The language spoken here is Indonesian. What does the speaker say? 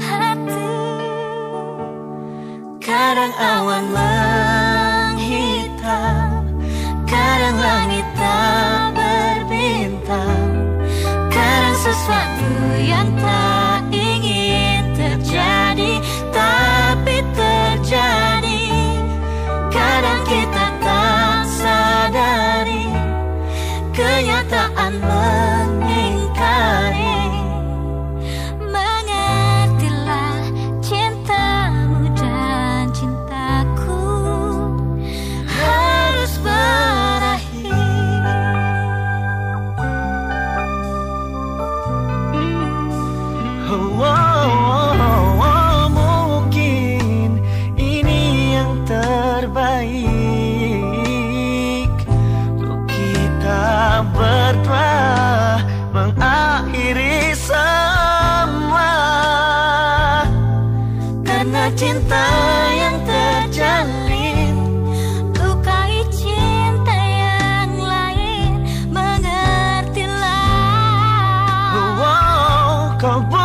hati. Kadang awan menghitam Kadang langit tak berbintang. Kadang sesuatu yang tak ingin terjadi Tapi terjadi. Kadang kita come.